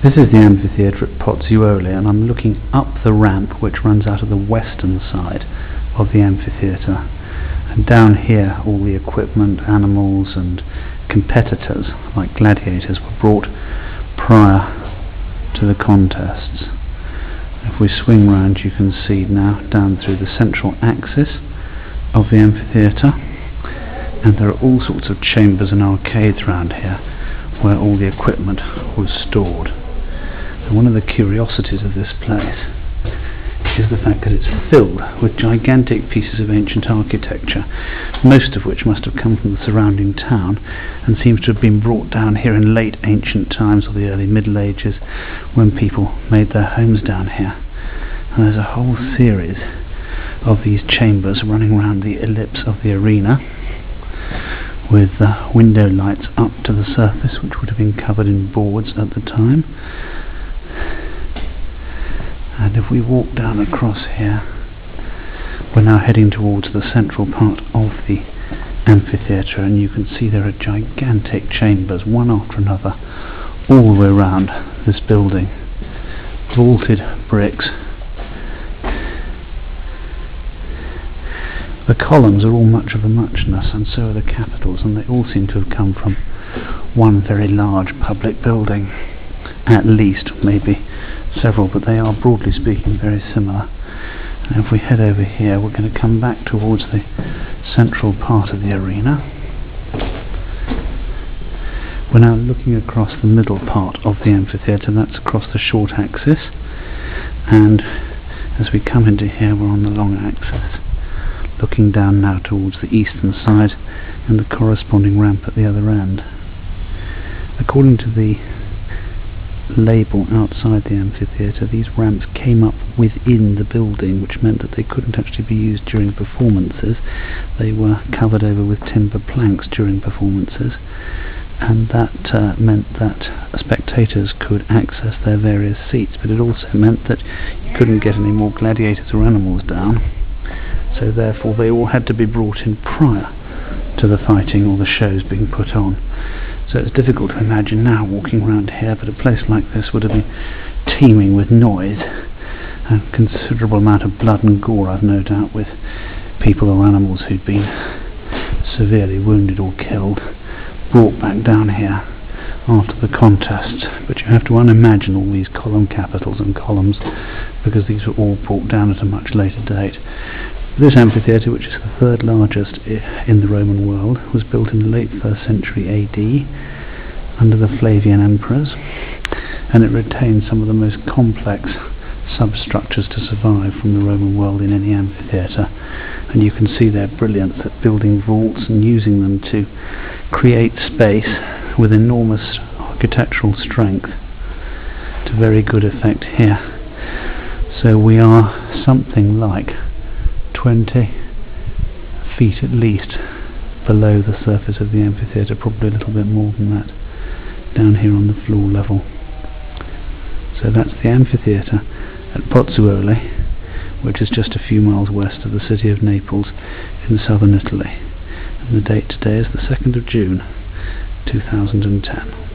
This is the amphitheatre at Pozzuoli and I'm looking up the ramp which runs out of the western side of the amphitheatre and down here all the equipment, animals and competitors like gladiators were brought prior to the contests. If we swing round you can see now down through the central axis of the amphitheatre and there are all sorts of chambers and arcades around here where all the equipment was stored. One of the curiosities of this place is the fact that it's filled with gigantic pieces of ancient architecture, most of which must have come from the surrounding town and seems to have been brought down here in late ancient times or the early Middle Ages when people made their homes down here. And there's a whole series of these chambers running around the ellipse of the arena with uh, window lights up to the surface which would have been covered in boards at the time if we walk down across here we're now heading towards the central part of the amphitheatre and you can see there are gigantic chambers one after another all the way around this building. Vaulted bricks. The columns are all much of a muchness and so are the capitals and they all seem to have come from one very large public building at least maybe several, but they are broadly speaking very similar. And if we head over here, we're going to come back towards the central part of the arena. We're now looking across the middle part of the amphitheatre, that's across the short axis, and as we come into here, we're on the long axis, looking down now towards the eastern side and the corresponding ramp at the other end. According to the label outside the amphitheatre, these ramps came up within the building, which meant that they couldn't actually be used during performances. They were covered over with timber planks during performances, and that uh, meant that spectators could access their various seats, but it also meant that you couldn't get any more gladiators or animals down, so therefore they all had to be brought in prior to the fighting or the shows being put on. So it's difficult to imagine now walking around here, but a place like this would have been teeming with noise and considerable amount of blood and gore, I've no doubt, with people or animals who'd been severely wounded or killed, brought back down here after the contest. But you have to unimagine all these column capitals and columns because these were all brought down at a much later date. This amphitheatre, which is the third largest in the Roman world, was built in the late 1st century AD under the Flavian emperors and it retains some of the most complex substructures to survive from the Roman world in any amphitheatre. And you can see their brilliance at building vaults and using them to create space with enormous architectural strength to very good effect here. So we are something like 20 feet at least below the surface of the amphitheatre, probably a little bit more than that, down here on the floor level. So that's the amphitheatre at Pozzuoli, which is just a few miles west of the city of Naples in southern Italy. And the date today is the 2nd of June 2010.